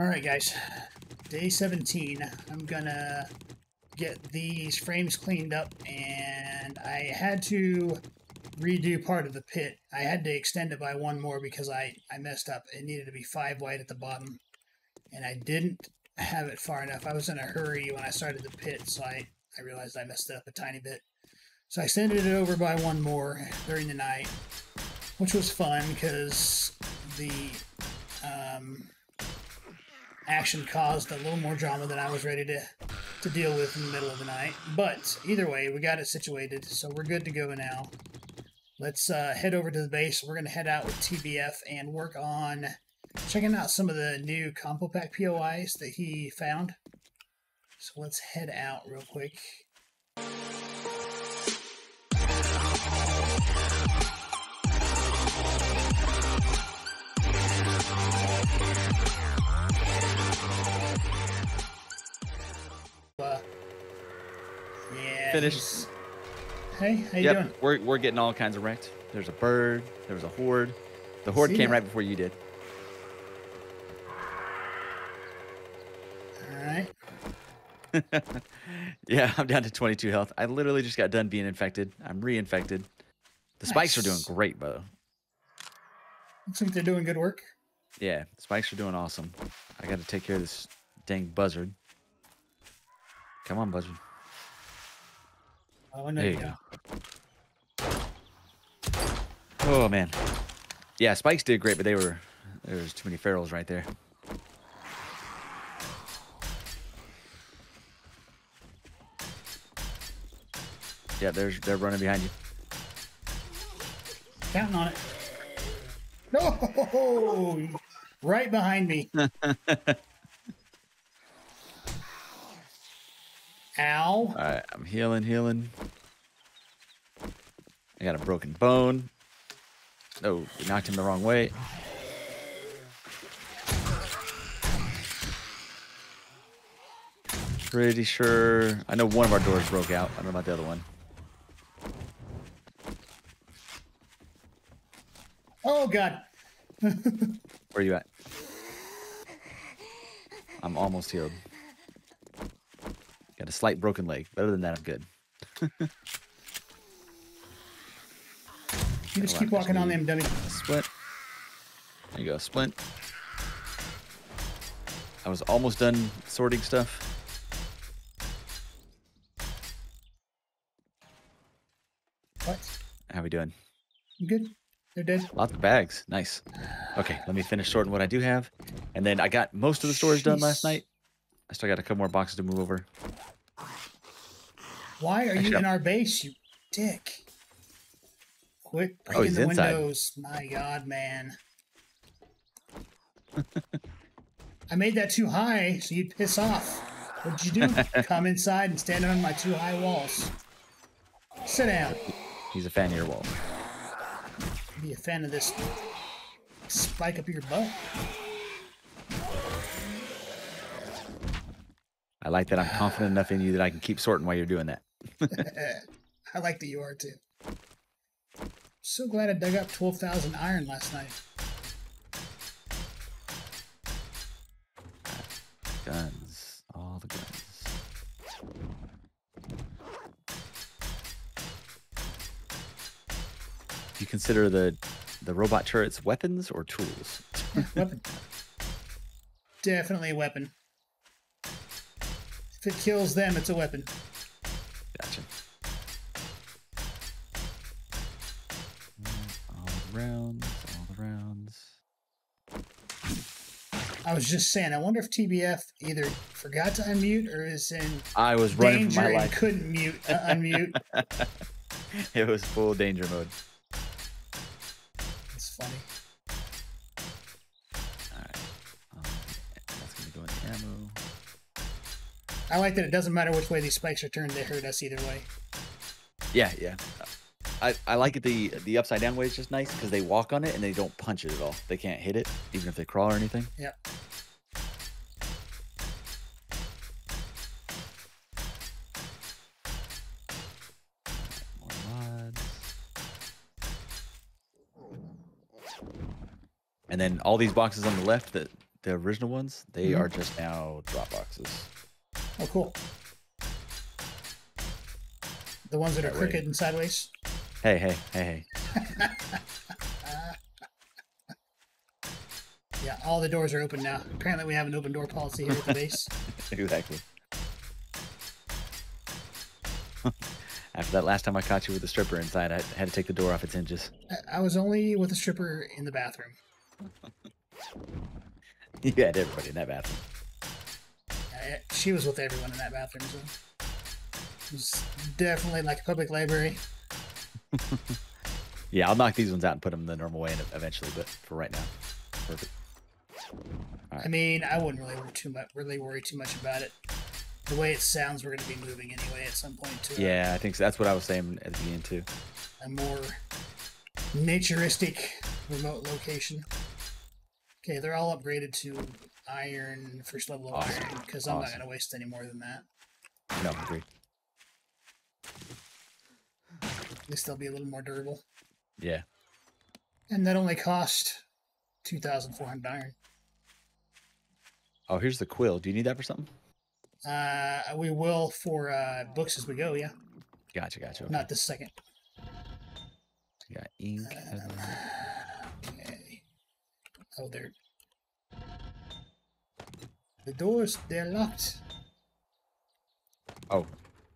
All right, guys. Day 17. I'm gonna get these frames cleaned up, and I had to redo part of the pit. I had to extend it by one more because I, I messed up. It needed to be five wide at the bottom, and I didn't have it far enough. I was in a hurry when I started the pit, so I, I realized I messed it up a tiny bit. So I extended it over by one more during the night, which was fun because the um, action caused a little more drama than I was ready to, to deal with in the middle of the night. But either way, we got it situated, so we're good to go now. Let's uh, head over to the base. We're going to head out with TBF and work on checking out some of the new combo pack POIs that he found. So let's head out real quick. Finish. Hey, how you Yep, doing? we're we're getting all kinds of wrecked. There's a bird. There was a horde. The horde See came that? right before you did. All right. Yeah, I'm down to 22 health. I literally just got done being infected. I'm reinfected. The spikes are doing Nice. great, though. Looks like they're doing good work. Yeah, the spikes are doing awesome. I got to take care of this dang buzzard. Come on, buzzard. Oh, no, There you you go. Oh man. Yeah, spikes did great, but they were there was too many ferals right there. Yeah, there's they're running behind you. Counting on it. No! Right behind me. Ow. All right, I'm healing, healing. I got a broken bone. Oh, we knocked him the wrong way. Pretty sure. I know one of our doors broke out. I don't know about the other one. Oh, God. Where are you at? I'm almost healed. A slight broken leg. Better than that, I'm good. You just keep walking on them, dummy. Splint. There you go, splint. I was almost done sorting stuff. What? How we doing? You good? They're dead. Lots of bags. Nice. Okay, let me finish sorting what I do have. And then I got most of the storage done last night. I still got a couple more boxes to move over. Why are you in our base, you dick? Quit Oh, breaking he's the inside. windows. My God, man. I made that too high so you'd piss off. What'd you do? Come inside and stand on my two high walls. Sit down. He's a fan of your wall. Be a fan of this spike up your butt. I like that I'm confident enough in you that I can keep sorting while you're doing that. I like that you are too. So glad I dug up 12,000 iron last night. Guns. All the guns. Do you consider the the robot turrets weapons or tools? weapon. Definitely a weapon. If it kills them, it's a weapon. I was just saying, I wonder if TBF either forgot to unmute or is in I was running danger for my and couldn't mute uh, unmute. It was full danger mode. It's funny. Alright. Um, that's gonna go in ammo. I like that it doesn't matter which way these spikes are turned; they hurt us either way. Yeah, yeah. I, I like it the the upside down way is just nice because they walk on it and they don't punch it at all. They can't hit it, even if they crawl or anything. Yep. And then all these boxes on the left that the original ones, they Mhm. are just now drop boxes. Oh, cool. The ones that are That way. crooked and sideways. Hey, hey, hey, hey. Yeah, all the doors are open now. Apparently, we have an open door policy here at the base. exactly. After that last time I caught you with the stripper inside, I had to take the door off its hinges. I- I was only with a stripper in the bathroom. You had everybody in that bathroom. She was with everyone in that bathroom. So it was definitely like a public library. Yeah, I'll knock these ones out and put them the normal way and eventually, but for right now, perfect. I mean, I wouldn't really worry too much. Really worry too much about it. The way it sounds, we're going to be moving anyway at some point too. Yeah, I think so. that's what I was saying at the beginning too. a more naturistic remote location. Okay, they're all upgraded to iron, first level of Awesome. iron, because I'm not going to waste any more than that. No, agree. At least they'll be a little more durable. Yeah. And that only cost 2,400 iron. Oh, here's the quill. Do you need that for something? Uh, we will for uh, books as we go, yeah. Gotcha, gotcha. Okay. Not this second. Got ink. uh, Okay. Oh, they're. The doors, they're locked. Oh,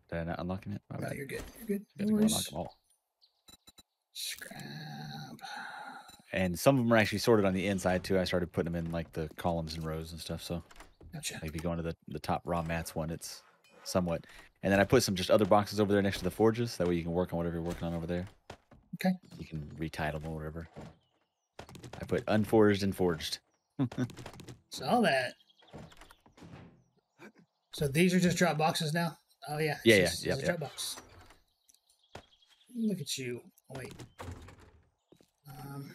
they're not unlocking it? My No, you're good. You're good. Got No to go unlock them all. Scrap. And some of them are actually sorted on the inside too. I started putting them in like the columns and rows and stuff. So Gotcha. like if you go into the, the top raw mats one, it's somewhat. And then I put some just other boxes over there next to the forges. That way you can work on whatever you're working on over there. Okay. You can retitle them or whatever. I put unforged and forged. Saw that. So these are just drop boxes now? Oh, yeah. Yeah, it's yeah, just- it's yep, drop box. Look at you. Oh, wait. Um,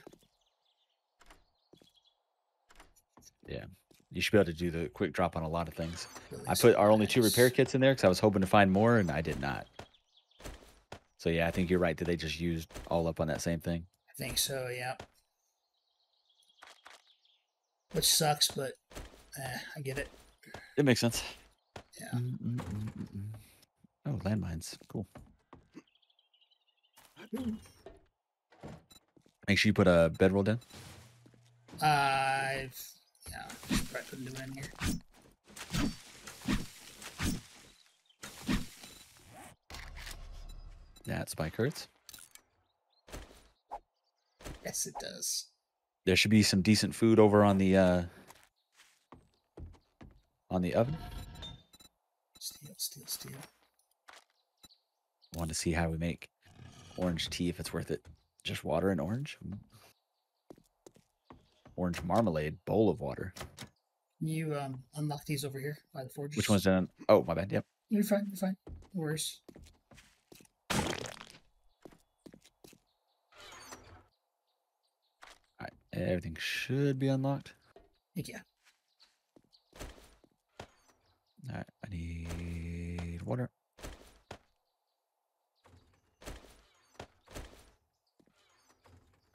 Yeah. You should be able to do the quick drop on a lot of things. I put our only two repair kits in there because I was hoping to find more and I did not. So yeah, I think you're right that they just used all up on that same thing. I think so, yeah. Which sucks, but eh, I get it. It makes sense. Yeah. Mm, mm, mm. Oh, landmines. Cool. Make sure you put a bedroll down. I've yeah, probably put a new one in here. That spike hurts. Yes, it does. There should be some decent food over on the uh on the oven. Steel, steel, steel. Want to see how we make orange tea if it's worth it. Just water and orange. Orange marmalade, bowl of water. You um unlock these over here by the forges. Which one's done? Oh, my bad. Yep. You're fine. You're fine. No worries. All right. Everything should be unlocked. Heck yeah. All right. I need water.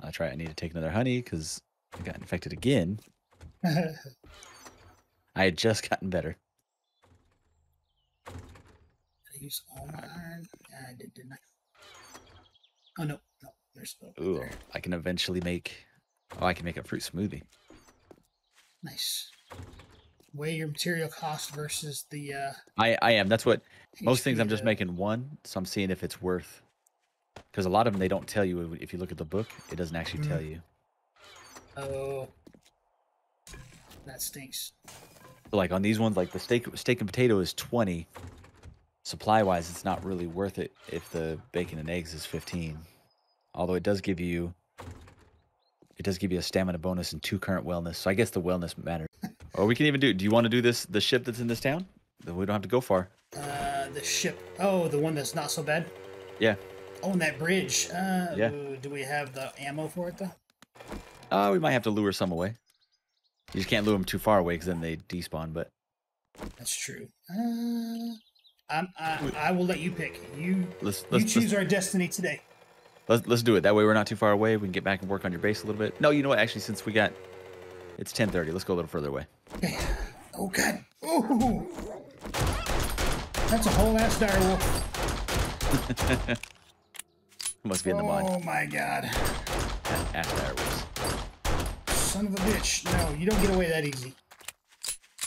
That's right. I need to take another honey because I got infected again. I had just gotten better. I use all my iron. Yeah, I did, didn't I? Oh no, no. There's oh, Ooh, there. I can eventually make. Oh, I can make a fruit smoothie. Nice. Weigh your material cost versus the uh I I am. That's what most things I'm just making one, so I'm seeing if it's worth. Because a lot of them they don't tell you if you look at the book, it doesn't actually tell you. Oh, that stinks. Like on these ones, like the steak steak and potato is twenty. Supply wise, it's not really worth it if the bacon and eggs is fifteen. Although it does give you, it does give you a stamina bonus and two current wellness. So I guess the wellness matters. Or we can even do. Do you want to do this? The ship that's in this town? Then we don't have to go far. Uh, the ship. Oh, the one that's not so bad. Yeah. Oh, and that bridge. Uh, Yeah. Do we have the ammo for it though? Uh, we might have to lure some away. You just can't lure them too far away because then they despawn. But That's true. Uh, I'm, I, I will let you pick. You let's let's choose let's, our destiny today. let's let's do it. That way we're not too far away. We can get back and work on your base a little bit. No, you know what? Actually, since we got It's 10:30. Let's go a little further away. Okay. Oh god. Ooh. That's a whole ass direwolf. Must be in the mine. Oh my god. Ash direwolves. Son of a bitch. No, you don't get away that easy.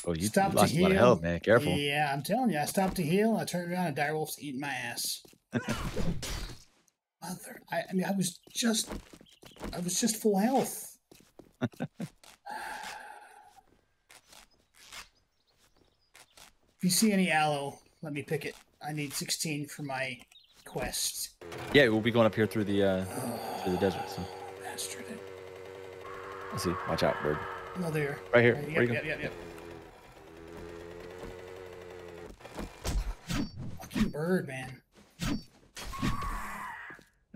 Oh, you, you Stop to lost a lot of heal. health, man. Careful. Yeah, I'm telling you, I stopped to heal. I turned around and direwolf's eating my ass. Mother, I, I mean, I was just, I was just full health. if you see any aloe, let me pick it. I need 16 for my quest. Yeah, we'll be going up here through the uh, through the desert. So Bastard. let's see. Watch out, bird. No, there. Right here. Right, Where Yep, you yep, go? yep, yep. Fucking bird, man.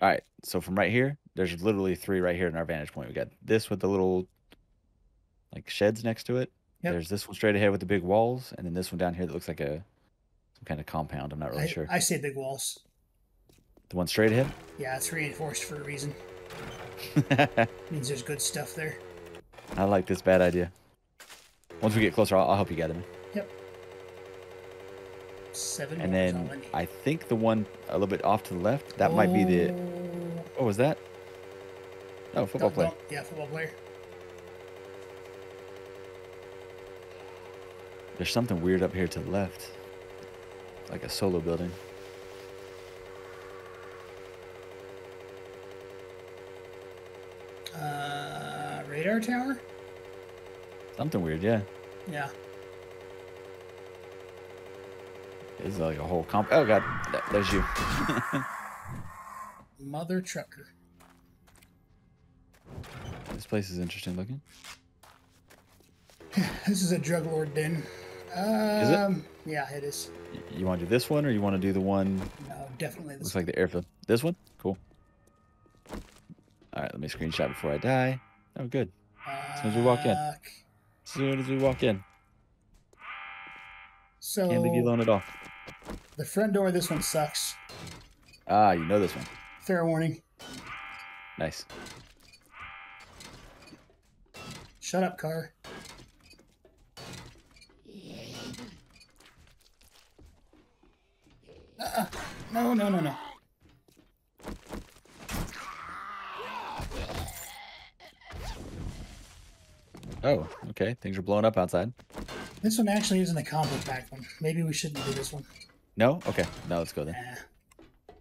All right. So from right here, there's literally three right here in our vantage point. We got this with the little like sheds next to it. Yep. There's this one straight ahead with the big walls, and then this one down here that looks like a some kind of compound. I'm not really I, sure. I say big walls. The one straight ahead. Yeah, it's reinforced for a reason. means there's good stuff there. I like this bad idea. Once we get closer, I'll, I'll help you gather me. Seven. And more is all then I. I think the one a little bit off to the left, that might be the. Oh, What was that? Oh, football don't- player. don't- Yeah, football player. There's something weird up here to the left, like a solo building. Uh, radar tower. Something weird, yeah. Yeah. Is like a whole comp. Oh god, Th- there's you. Mother trucker. this place is interesting looking. This is a drug lord den. Um, it? Yeah, it is. You want to do this one, or you want to do the one? No, definitely this. Looks like the airfield. This one, cool. All right, let me screenshot before I die. Oh, good. as soon as we walk in. As soon as we walk in, So can't leave you alone at all. the front door. of This one sucks. Ah, you know this one. Fair warning. Nice. Shut up, car. No, no, no, no. Oh, okay. Things are blowing up outside. This one actually isn't a combo pack one. Maybe we shouldn't do this one. No? Okay. Now let's go then. Nah.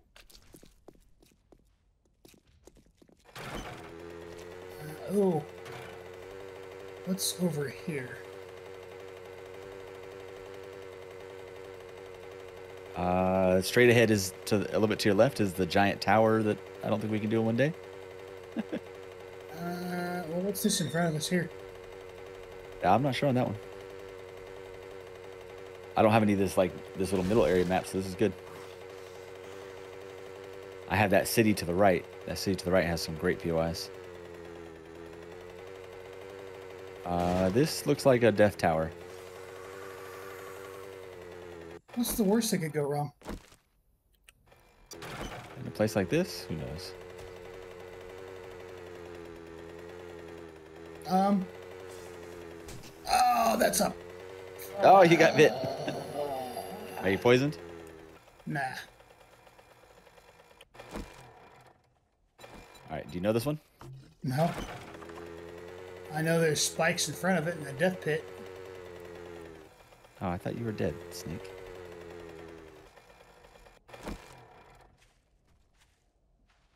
Uh, oh. What's over here? Uh, straight ahead is to a little bit to your left is the giant tower that I don't think we can do in one day. Uh, well, what's this in front of us here? Yeah, I'm not sure on that one. I don't have any of this like this little middle area map, so this is good. I have that city to the right. That city to the right has some great POIs. Uh, this looks like a death tower. What's the worst that could go wrong? In a place like this, who knows? Um. Oh, that's up. Oh, you got bit. Are you poisoned? Nah. All right. Do you know this one? No. I know there's spikes in front of it in the death pit. Oh, I thought you were dead, Snake.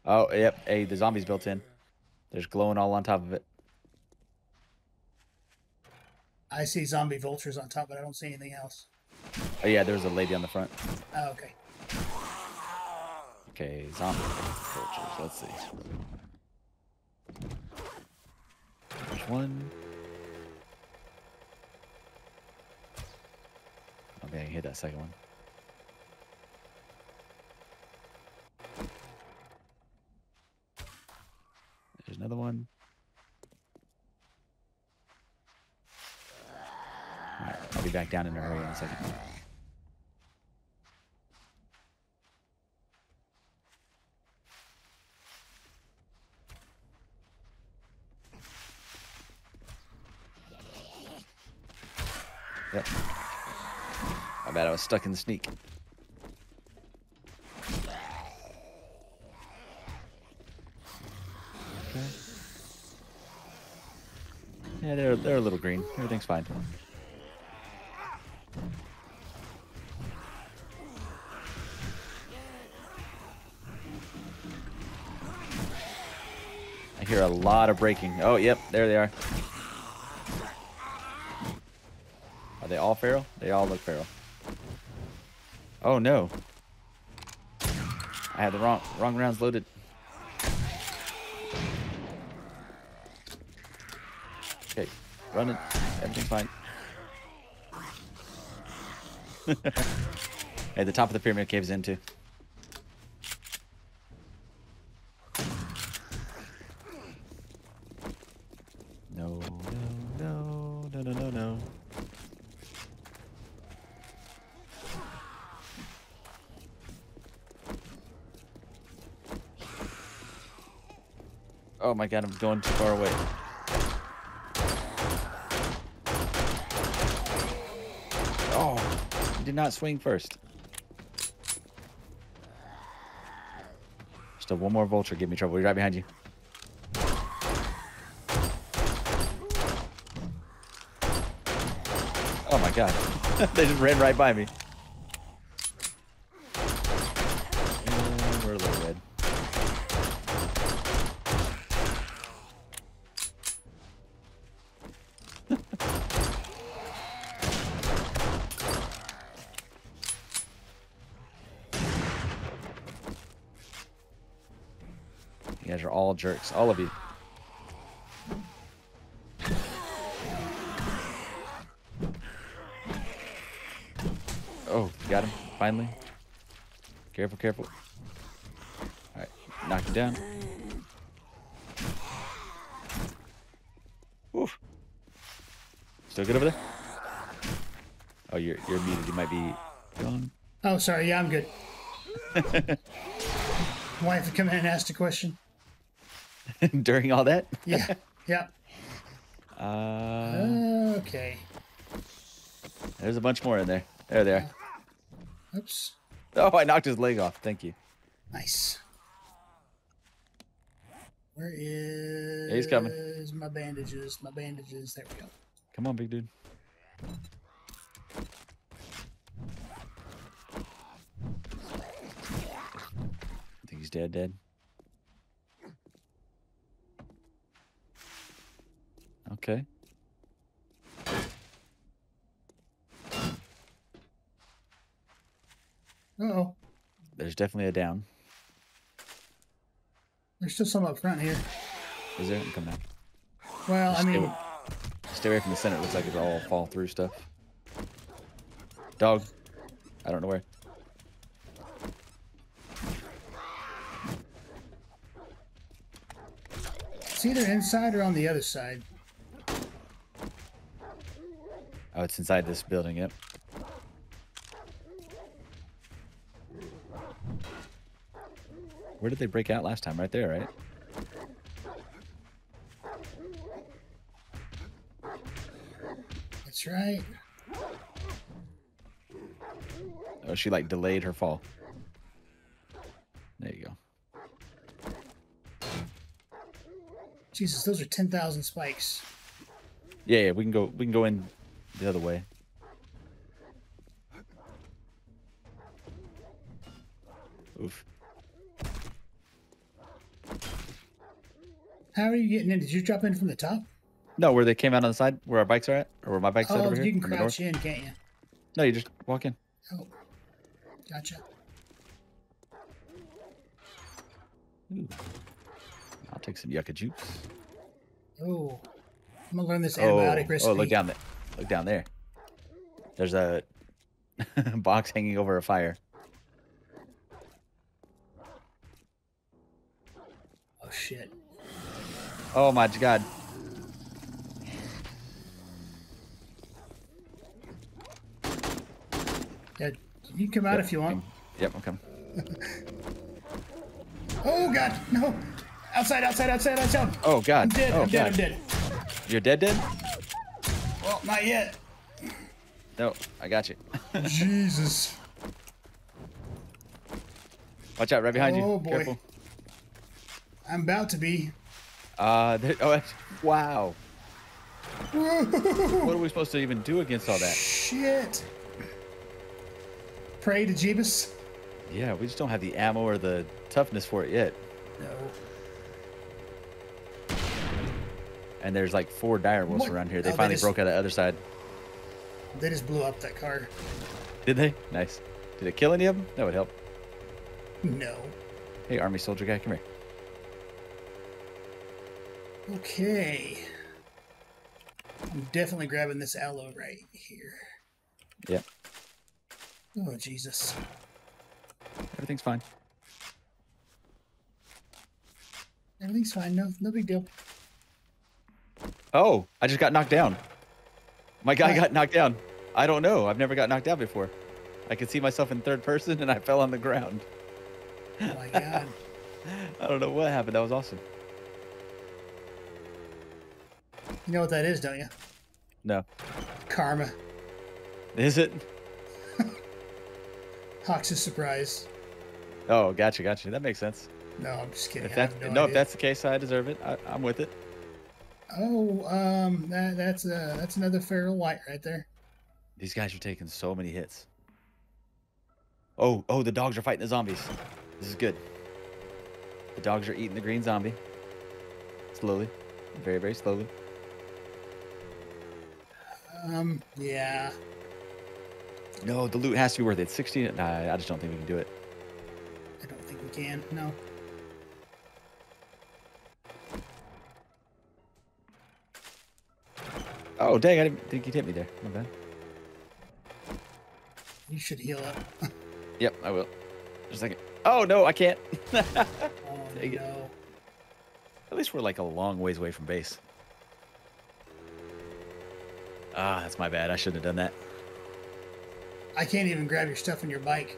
Oh, yep. Hey, the zombies built in. There's glowing all on top of it. I see zombie vultures on top, but I don't see anything else. Oh yeah, there's a lady on the front. Oh, okay. Okay, zombie vultures. Let's see. There's one. Okay, I can hit that second one. Another one. Right, I'll be back down in a hurry in a second. Yep. I bet I was stuck in the sneak. Yeah, they're they're a little green. Everything's fine. I hear a lot of breaking. Oh, yep, there they are. Are they all feral? They all look feral. Oh no. I had the wrong wrong rounds loaded. Okay, running. Everything's fine. hey, the top of the pyramid caves in too. No, no, no, no, no, no, no. Oh my god, I'm going too far away. Oh, you did not swing first. Still one more vulture give me trouble. He's right behind you. Oh my god. they just ran right by me. And we're a little red. You guys are all jerks. All of you. Oh, got him. Finally. Careful, careful. Alright, knock him down. Oof. Still good over there? Oh, you're, you're muted. You might be gone. Oh, sorry. Yeah, I'm good. Wife to come in and ask a question. During all that? Yeah. yeah. Uh, Okay. there's a bunch more in there. There they are. Oops. Oh, I knocked his leg off. Thank you. Nice. Where is he's coming. my bandages? My bandages. There we go. Come on, big dude. I think he's dead, dead. Okay. Uh oh. There's definitely a down. There's still some up front here. Is there? Coming out. Well, I Stay mean, away- Stay away from the center. It looks like it's all fall through stuff. Dog. I don't know where. it's either inside or on the other side. Oh, it's inside this building. Yep. Where did they break out last time? Right there, right? That's right. Oh, she like delayed her fall. There you go. Jesus, those are 10,000 spikes. Yeah, yeah, we can go. We can go in the other way. Oof. How are you getting in? Did you drop in from the top? No, where they came out on the side, where our bikes are at, or where my bike's at Oh, over here. Oh, you can crouch in, can't you? No, you just walk in. Oh, gotcha. Ooh. I'll take some yucca juice. Oh, I'm gonna learn this Oh, antibiotic recipe. oh, look down there. Look down there. There's a box hanging over a fire. Oh shit. Oh my god. Yeah, you can come out Yep, if you want. Yep, I'm coming. Oh god, no! Outside, outside, outside, outside! Oh god. I'm dead. Oh I'm dead. I'm dead. You're dead, dead. Not yet. No, I got you. Jesus. Watch out, right behind Oh, you. boy. Careful. I'm about to be. Uh, there, oh, wow. Whoa, What are we supposed to even do against all that? Shit. Pray to Jeebus? Yeah, we just don't have the ammo or the toughness for it yet. No. And there's like four dire wolves around here. They Oh, they finally just- broke out the other side. They just blew up that car. Did they? Nice. Did it kill any of them? That would help. No. Hey, army soldier guy, come here. Okay. I'm definitely grabbing this aloe right here. Yeah, Oh, Jesus. everything's fine. Everything's fine. No, no big deal. Oh, I just got knocked down. My guy got knocked down. I don't know. I've never got knocked down before. I could see myself in third person and I fell on the ground. Oh my god. I don't know what happened. That was awesome. You know what that is, don't you? No. Karma. Is it? Hox' surprise. Oh, gotcha, gotcha. That makes sense. No, I'm just kidding. If that, no, no, if that's the case, I deserve it. I, I'm with it. Oh, um, that, that's uh, that's another feral Wight right there. These guys are taking so many hits. Oh, oh, the dogs are fighting the zombies. This is good. The dogs are eating the green zombie. Slowly. Very, very slowly. Um, yeah. No, the loot has to be worth it. 16. Nah, I just don't think we can do it. I don't think we can. No. Oh, dang, I didn't think you'd hit me there. My bad. You should heal up. Yep, I will. Just a second. Oh, no, I can't. Oh Dang it. At least we're like a long ways away from base. Ah, that's my bad. I shouldn't have done that. I can't even grab your stuff on your bike.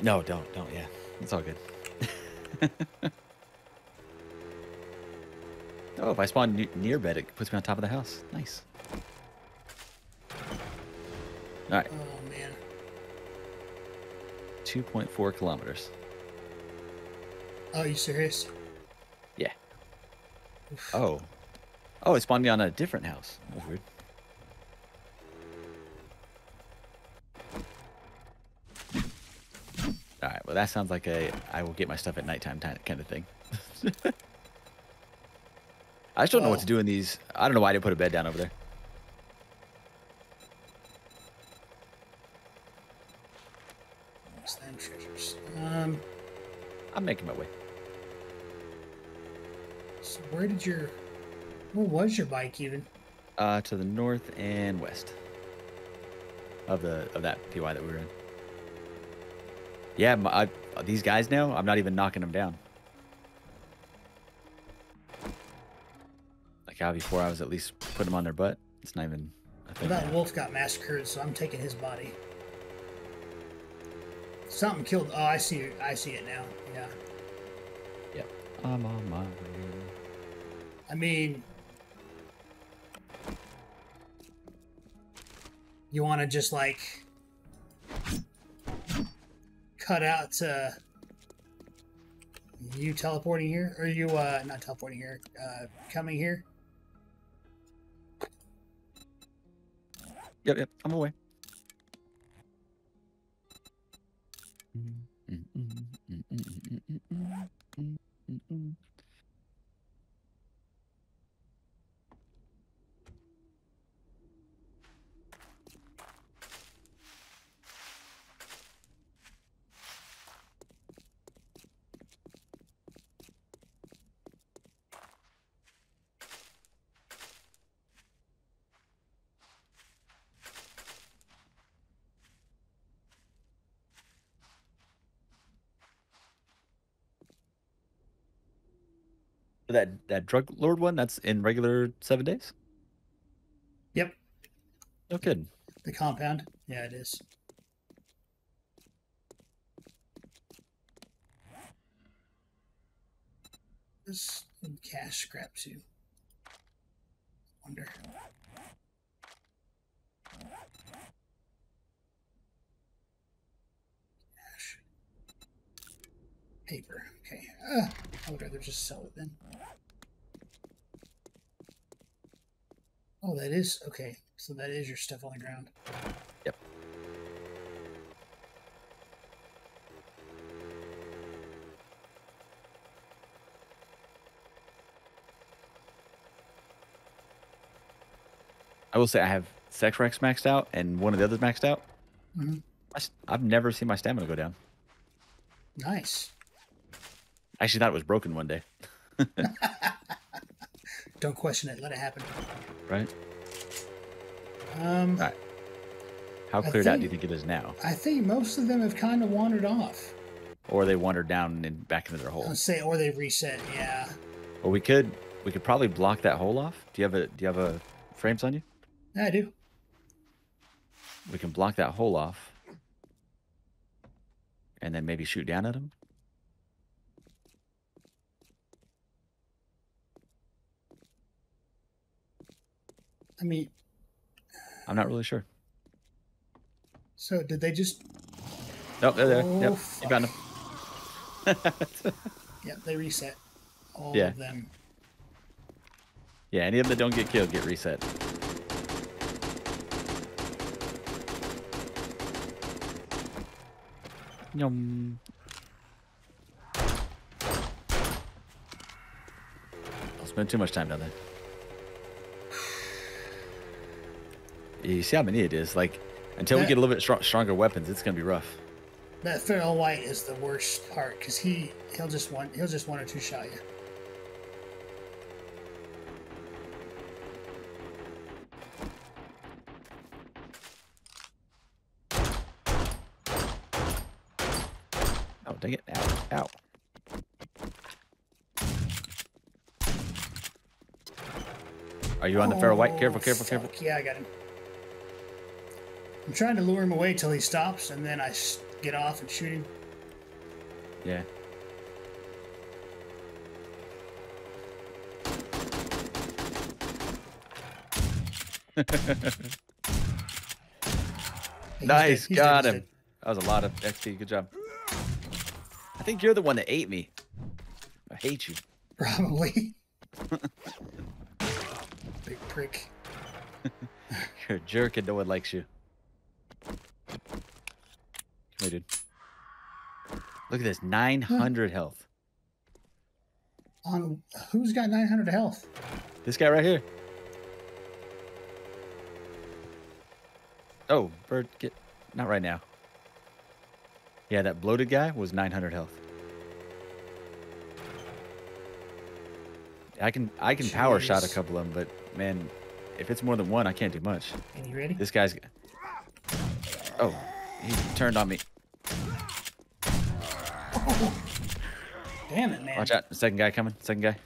No, don't, don't. Yeah, it's all good. oh, if I spawn near bed, it puts me on top of the house. Nice. All right, Oh man. 2.4 kilometers. Oh, you serious? Yeah. Oh. Oh, it spawned me on a different house. Weird. All right. Well, that sounds like a I will get my stuff at nighttime kind of thing. I just don't know what to do in these. I don't know why I didn't put a bed down over there. What's them treasures? Um, I'm making my way. so where did your, where was your bike even? Uh, to the north and west of the of that POI that we were in. Yeah, my, I, these guys now, I'm not even knocking them down. Like how before I was at least putting them on their butt. It's not even thing. That now. wolf got massacred, so I'm taking his body. Something killed. Oh, I see. I see it now. Yeah. Yep. I'm on my way. I mean, you want to just like cut out uh, you teleporting here, or you uh, not teleporting here, uh, coming here. Yep, yep. I'm away. 嗯。嗯。That that drug lord one, that's in regular seven days? Yep. Oh, no kidding. The compound? Yeah, it is. This cash scrap too. Wonder. Cash. Paper. Okay. Uh, I would rather just sell it then. Oh, that is okay. So that is your stuff on the ground. Yep. I will say I have Sex Rex maxed out and one of the others maxed out. Mhm. I I've never seen my stamina go down. Nice. I actually thought it was broken one day, Don't question it. Let it happen. right? Um, Right. How cleared out do you think- think it is now? I think most of them have kind of wandered off. Or they wandered down and back into their hole? Let's say, or they've reset. Yeah. Well, we could we could probably block that hole off. Do you have a do you have a frames on you? Yeah, I do. We can block that hole off, and then maybe shoot down at him. I mean, I'm not really sure. so did they just? Nope, they're there. Oh, yep, you found him. Yeah, they reset. All Yeah. of them. yeah, any of them that don't get killed get reset. Yum. I'll spend too much time down there. You see how many it is? Like, until we get a little bit stro- stronger weapons, it's gonna be rough. That feral Wight is the worst part because he he'll just one he'll just one or two shot you. Oh, dang it. Ow. Ow. Are you on the feral Wight? Careful, Oh, careful, careful. Yeah, I got him. I'm trying to lure him away till he stops, and then I get off and shoot him. Yeah. Nice. dead. Got dead. him. That was a lot of XP. Good job. I think you're the one that ate me. I hate you. Probably. Big prick. You're a jerk and no one likes you. Come here, dude. Look at this. 900 health. On who's got 900 health? This guy right here. Oh, bird, get not right now. Yeah, that bloated guy was 900 health. I can I can power shot a couple of them, but man, if it's more than one, I can't do much. And you ready? This guy's. Oh, he turned on me. Damn it, man. Watch out! Second guy coming. Second guy.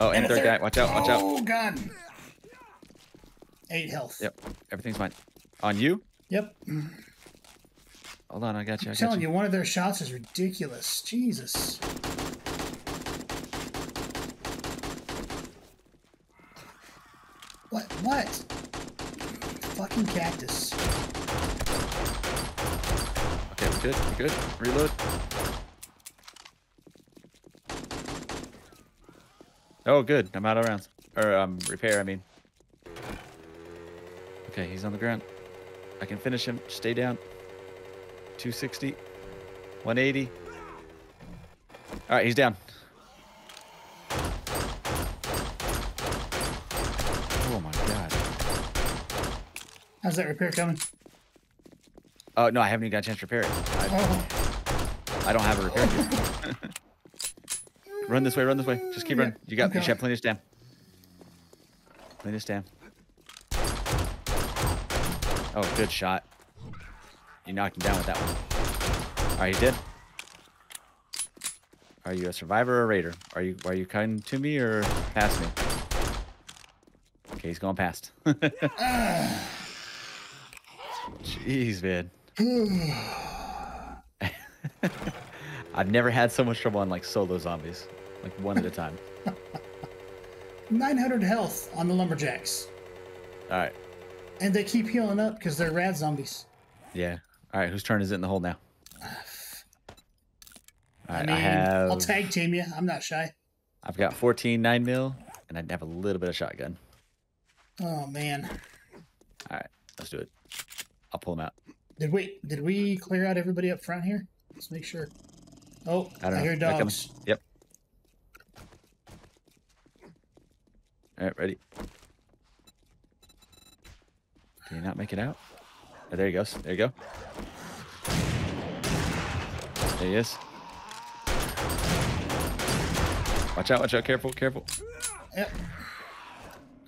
Oh, and a third guy. Watch out! Watch out! Oh, God. Eight health. Yep, everything's fine. On you? Yep. Hold on, I got you. I I'm got telling you. you, one of their shots is ridiculous. Jesus. What? What? Fucking cactus. Okay, we're good. We're good. Reload. Oh, good. I'm out of rounds. Or um, repair. I mean. Okay, he's on the ground. I can finish him. Stay down. 260. 180. All right, he's down. Oh my god. How's that repair coming? Oh no, I haven't even got a chance to repair it. I, Oh, I don't have a repair kit. run this way, run this way. Just keep Yeah, running. You got you got plenty of stam. Plenty of stam. Oh, good shot. You knocked him down with that one. Are you dead? Are you a survivor or a raider? Are you are you coming to me or past me? Okay, he's going past. Jeez, man. I've never had so much trouble on like solo zombies, like one at a time. 900 health on the lumberjacks. All right, And they keep healing up because they're rad zombies. yeah. All right, whose turn is it in the hole now? All All I right, mean, I have. I'll tag team you. I'm not shy. I've got 14 9 mil, and I have a little bit of shotgun. Oh man, All right, let's do it. I'll pull them out. did we did we clear out everybody up front here? Let's make sure. Oh, I don't know. hear dogs. Yep. All right, ready. Can you not make it out? Oh, there he goes. There you go. There he is. Watch out, watch out. Careful, careful. Yep.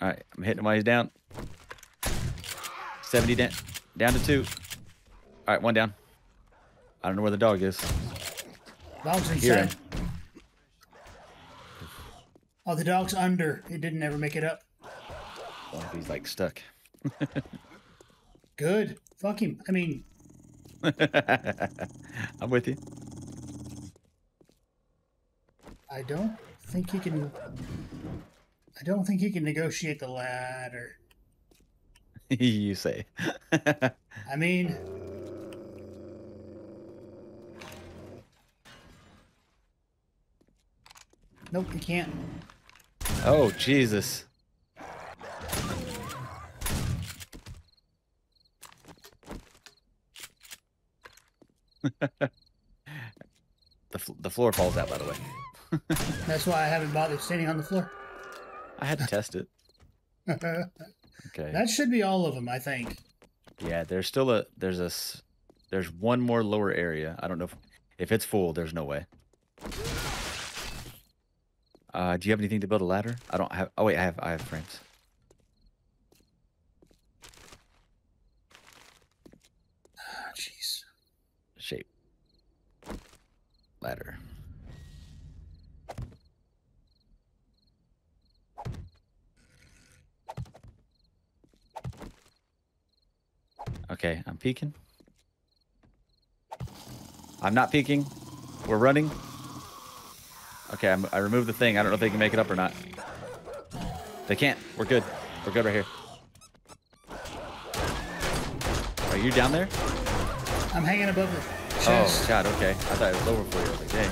All right, I'm hitting him while he's down. 70 down, down to two. All right, one down. I don't know where the dog is. Him. inside. Oh, the dog's under. It didn't ever make it up. What he's like stuck? Good. Fuck him. I mean, I'm with you. I don't think he can. I don't think he can negotiate the ladder. you say. I mean, nope, you can't. oh, Jesus. the, the floor falls out, by the way. That's why I haven't bothered standing on the floor. I had to test it. Okay. That should be all of them, I think. Yeah, there's still a there's a there's one more lower area. I don't know if if it's full. There's no way. Uh, do you have anything to build a ladder? I don't have. Oh wait, I have I have frames. Ah, Jeez. Shape. Ladder. Okay, I'm peeking. I'm not peeking. We're running. Okay, I'm, I removed the thing. I don't know if they can make it up or not. They can't. We're good. We're good right here. Are you down there? I'm hanging above the Oh. God, okay. I thought it was over for you. Like, dang.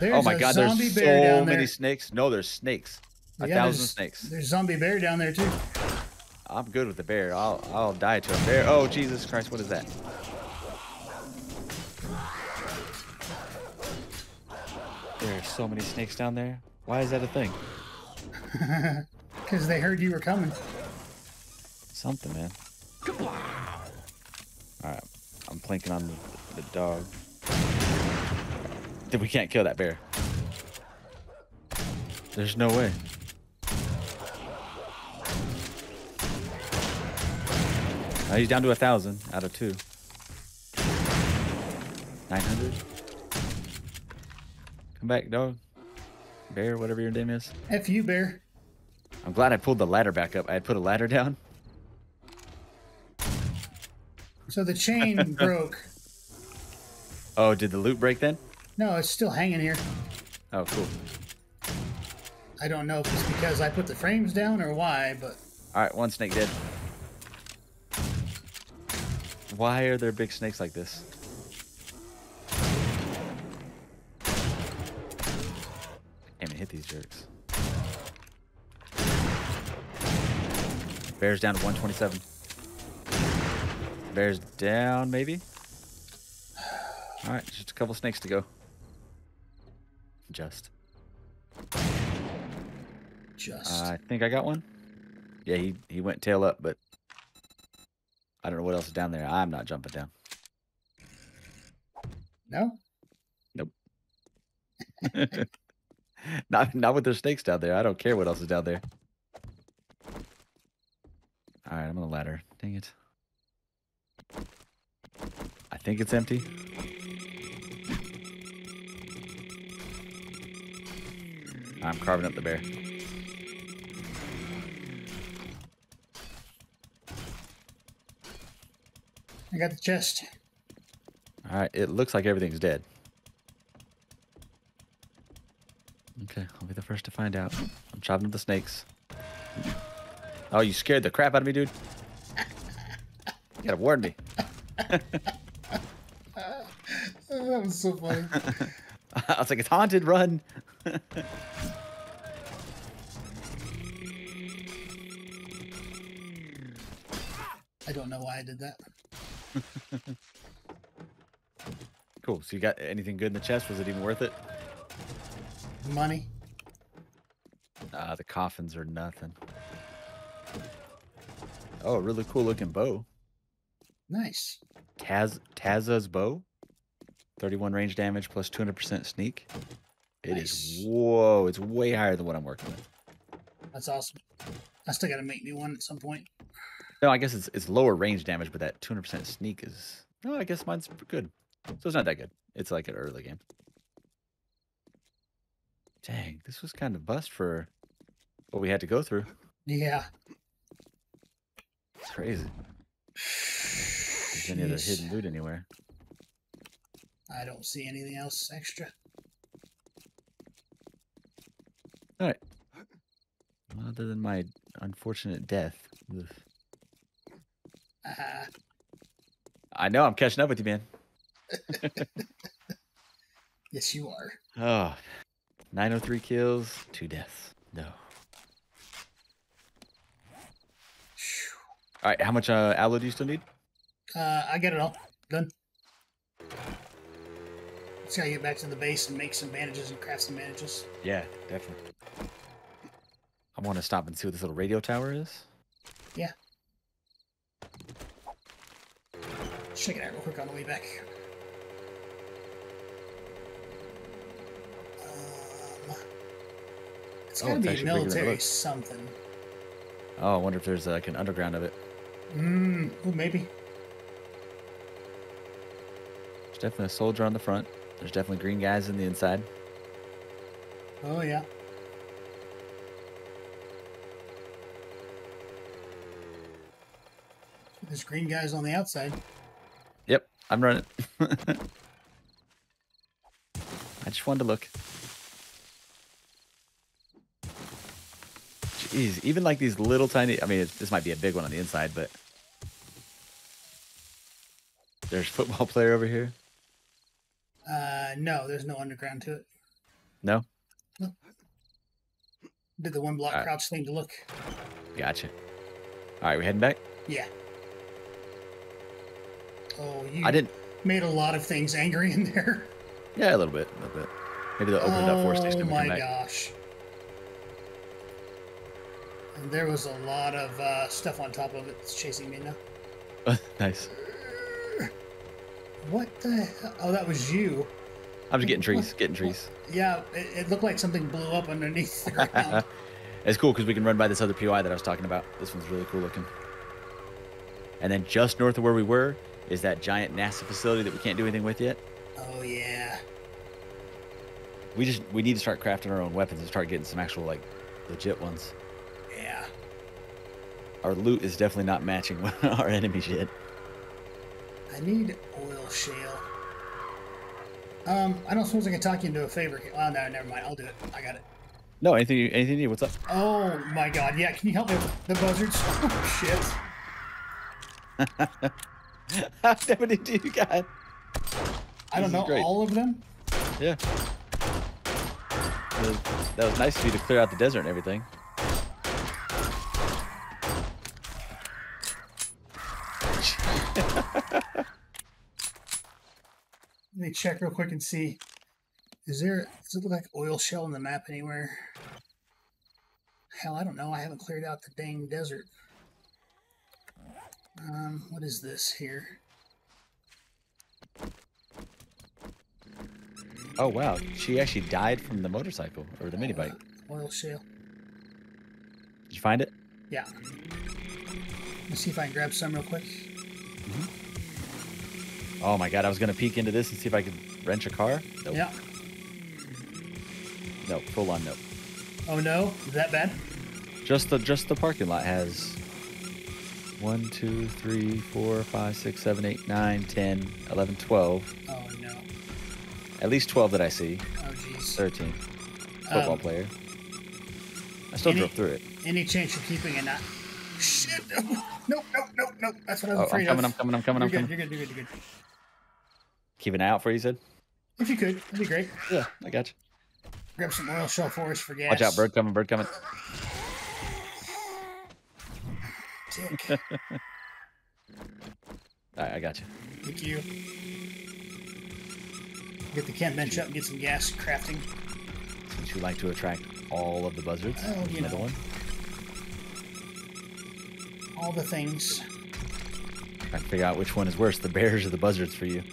There's Oh my God, there's bear so many snakes. No, there's snakes. A Yeah, thousand there's- snakes. There's zombie bear down there too. I'm good with the bear. I'll I'll die to a bear. Oh Jesus Christ, what is that? So many snakes down there. Why is that a thing? Because they heard you were coming. Something, man. Alright. I'm planking on the, the dog. Dude, we can't kill that bear. There's no way. Uh, he's down to a thousand out of two. Nine hundred. Come back, dog. Bear, whatever your name is. F you, bear. I'm glad I pulled the ladder back up. I had put a ladder down. So the chain broke. Oh, did the loot break then? No, it's still hanging here. Oh, cool. I don't know if it's because I put the frames down or why, but All right, one snake dead. Why are there big snakes like this? Can't even hit these jerks. Bears down to 127. Bears down, maybe? All right, just a couple snakes to go. Just. just I think I got one. Yeah, he, he went tail up, but I don't know what else is down there. I'm not jumping down. no. not not with their snakes down there. I don't care what else is down there. All right, I'm on the ladder. Dang it. I think it's empty. I'm carving up the bear. I got the chest. All right, it looks like everything's dead. Okay, I'll be the first to find out. I'm chopping up the snakes. Oh, you scared the crap out of me, dude. You gotta warn me. That was so funny. I was like, it's haunted. Run. I don't know why I did that. Cool. So you got anything good in the chest? Was it even worth it? Money. Uh, the coffins are nothing. Oh, really cool looking bow. Nice. Taz Tazza's bow. 31 range damage plus 200% sneak. It is Nice. whoa, it's way higher than what I'm working with. That's awesome. I still got to make me one at some point. No, I guess it's it's lower range damage, but that 200% sneak is no, I guess mine's good. So it's not that good. It's like an early game. Dang, this was kind of bust for what we had to go through. Yeah. It's crazy. Is any other hidden loot anywhere? I don't see anything else extra. All right. Other than my unfortunate death. Uh, I know I'm catching up with you, man. yes, you are. Oh, 903 kills, two deaths. No. All right, how much uh, aloe do you still need? Uh, I got it all done. Let's gotta get back to the base and make some bandages and craft some bandages. Yeah, definitely. I want to stop and see what this little radio tower is. Yeah. Check it out real quick on the way back. It's Oh, gotta it's be actually bigger than it military something. Oh, I wonder if there's like an underground of it. Hmm. Oh, maybe. There's definitely a soldier on the front. There's definitely green guys in the inside. Oh yeah. There's green guys on the outside. Yep, I'm running. I just wanted to look. Jeez, even like these little tiny. I mean, this might be a big one on the inside, but there's football player over here. Uh, no, there's no underground to it. No, Did the one block Alright. crouch thing to look? gotcha. All right, we heading back. Yeah. Oh, you I didn't. made a lot of things angry in there. Yeah, a little bit, a little bit. Maybe they'll open it up for us next oh time we my gosh. And there was a lot of uh, stuff on top of it that's chasing me now. nice. What the hell? Oh, that was you. I'm just getting trees, getting trees. Yeah, it, it looked like something blew up underneath the ground. it's cool because we can run by this other POI that I was talking about. This one's really cool looking. And then just north of where we were is that giant NASA facility that we can't do anything with yet. oh yeah. We just we need to start crafting our own weapons and start getting some actual like legit ones. Our loot is definitely not matching what our enemies yet. I need oil shale. Um, I don't suppose I can talk you into a favor. Oh no, never mind. I'll do it. I got it. No, anything you anything you need? What's up? Oh my god, yeah, can you help me with the buzzards? Oh shit. How many do you got? I don't know, all of them? Yeah. That was, that was nice of you to clear out the desert and everything. Let me check real quick and see. Is there does it look like oil shell on the map anywhere? Hell, I don't know. I haven't cleared out the dang desert. Um, what is this here? Oh wow, she actually died from the motorcycle or the mini bike. Uh, oil shale. Did you find it? Yeah. Let's see if I can grab some real quick. Oh my god, I was gonna peek into this and see if I could wrench a car. Nope. Yeah. No, full on no. Oh no, is that bad? Just the just the parking lot has one, two, three, four, five, six, seven, eight, nine, ten, eleven, twelve. Oh no. At least twelve that I see. Oh jeez. Thirteen. Football Um, player. I still any- drove through it. Any chance you're keeping it eye? Shit! Nope, nope, nope, nope. That's what I was Oh, I'm afraid coming, of. I'm coming, I'm coming, I'm you're coming. good, you're good, you're good, you're good. Keep an eye out for you, said? If you could, that'd be great. Yeah, I got you. Grab some oil shell for us for gas. Watch out, bird coming, bird coming. Dick. All right, I got you. Thank you. Get the camp bench up and get some gas crafting. Since you like to attract all of the buzzards. Oh, you Another know. one. All the things. Trying to figure out which one is worse, the bears or the buzzards for you.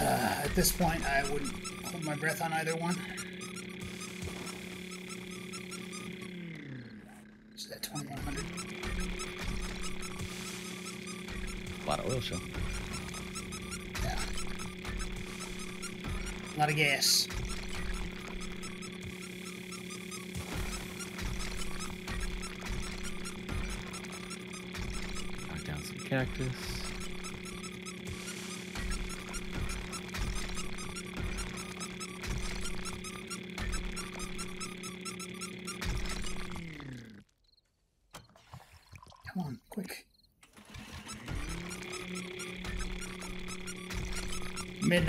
Uh, at this point, I wouldn't hold my breath on either one. Is that 2100? A lot of oil shell. Yeah. A lot of gas. Knock down some cactus.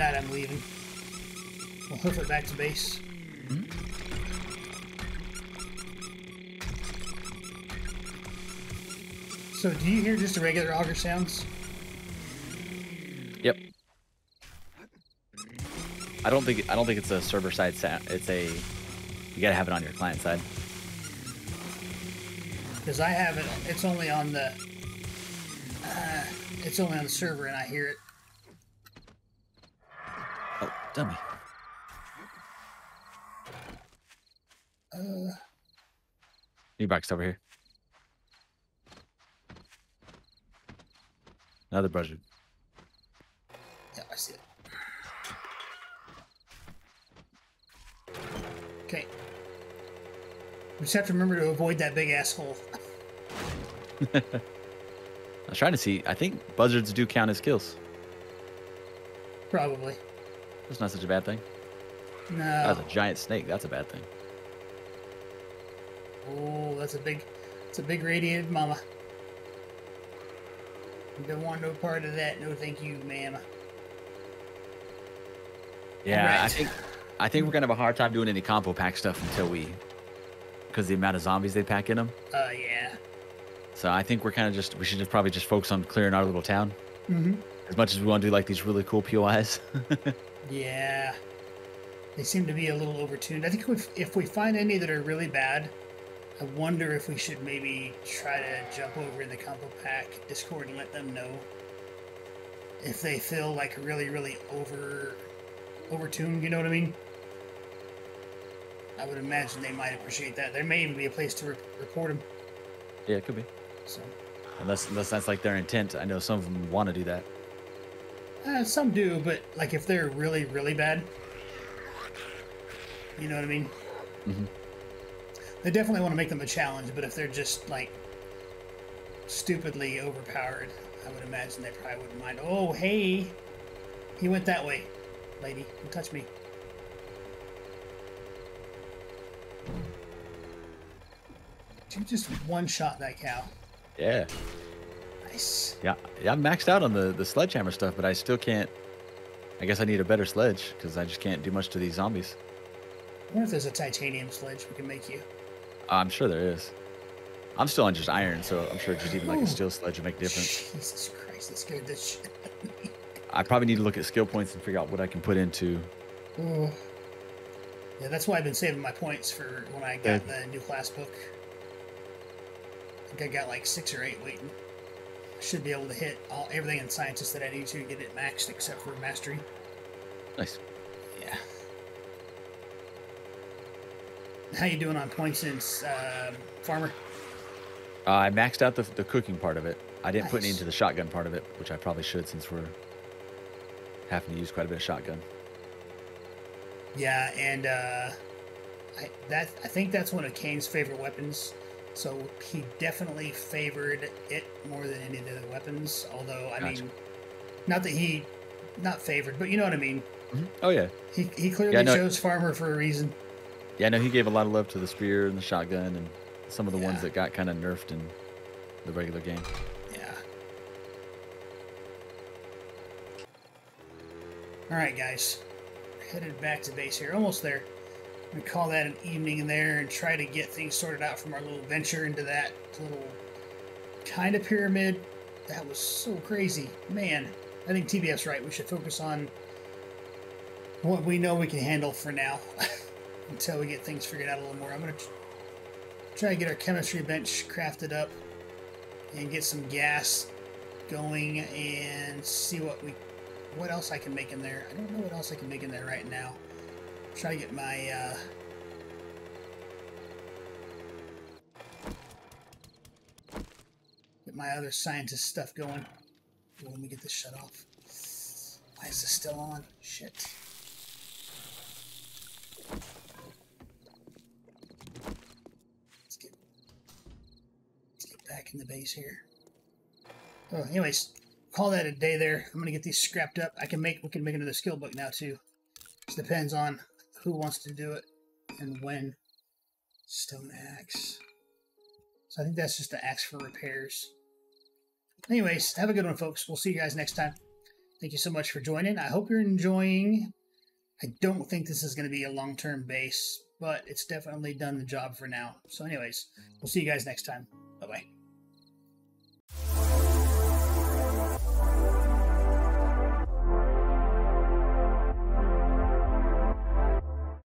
I'm leaving. We'll hoof it back to base. So, do you hear just the regular auger sounds? Yep. I don't think I don't think it's a server side sound. It's a you gotta have it on your client side. Because I have it, it's only on the. Uh, it's only on the server, and I hear it. Oh, dummy. Uh, Box over here. Another buzzard. yeah, I see it. Okay. We just have to remember to avoid that big asshole. I was trying to see. I think buzzards do count as kills. Probably. That's not such a bad thing. No. That's a giant snake. That's a bad thing. Oh, that's a big, it's a big radiated mama. Don't want no part of that. No, thank you, ma'am. Yeah, I think I think we're gonna have a hard time doing any Compo Pack stuff until we, because the amount of zombies they pack in them. Uh, yeah. So I think we're kind of just we should just probably just focus on clearing our little town. Mm-hmm. As much as we want to do like these really cool POIs. Yeah. They seem to be a little overtuned. I think if, if we find any that are really bad, I wonder if we should maybe try to jump over in the Compo Pack Discord and let them know if they feel like really, really over overtuned. You know what I mean? I would imagine they might appreciate that. There may even be a place to re- report them. yeah, it could be. So Unless unless that's like their intent. I know some of them want to do that. uh, some do, but like if they're really, really bad, you know what I mean? Mhm. They definitely want to make them a challenge, but if they're just like stupidly overpowered, I would imagine they probably wouldn't mind. Oh, hey, he went that way, lady. Don't touch me. You just one shot that cow. Yeah, Nice. yeah, yeah. I'm maxed out on the the sledgehammer stuff, but I still can't. I guess I need a better sledge because I just can't do much to these zombies. I wonder if there's a titanium sledge we can make you. I'm sure there is. I'm still on just iron, so I'm sure just even like a steel sledge would make a difference. Jesus Christ, that scared the shit out of me. I probably need to look at skill points and figure out what I can put into. Ooh. Yeah, that's why I've been saving my points for when I got the new class book. I think I got like six or eight waiting. I should be able to hit all everything in scientist that I need to get it maxed except for mastery. Nice. How you doing on points in um farmer? Uh, I maxed out the, the cooking part of it. I didn't put any into the shotgun part of it, which I probably should since we're having to use quite a bit of shotgun. Yeah, and uh, I that I think that's one of Khaine's favorite weapons. So he definitely favored it more than any of the other weapons. Although I Gotcha. mean, not that he not favored, but you know what I mean. Oh yeah, He he clearly Yeah, no- chose farmer for a reason. Yeah. No, he gave a lot of love to the spear and the shotgun, and some of the ones that got kind of nerfed in the regular game. Yeah. All right, guys. Headed back to base here. Almost there. I'm going to call that an evening there and try to get things sorted out from our little venture into that little kind of pyramid. That was so crazy. Man, I think TBF's right. We should focus on what we know we can handle for now until we get things figured out a little more. I'm going to try to get our chemistry bench crafted up and get some gas going and see what we what else I can make in there. I don't know what else I can make in there right now. Try to get my uh get my other scientist stuff going. Let me get this shut off. Why is this still on? Shit. Let's get let's get in the base here. Oh, anyways, call that a day there. I'm gonna get these scrapped up. I can make we can make another skill book now too. Just depends on who wants to do it and when. Stone axe. So I think that's just the axe for repairs. Anyways, have a good one, folks. We'll see you guys next time. Thank you so much for joining. I hope you're enjoying. I don't think this is going to be a long term base, but it's definitely done the job for now. So, anyways, we'll see you guys next time.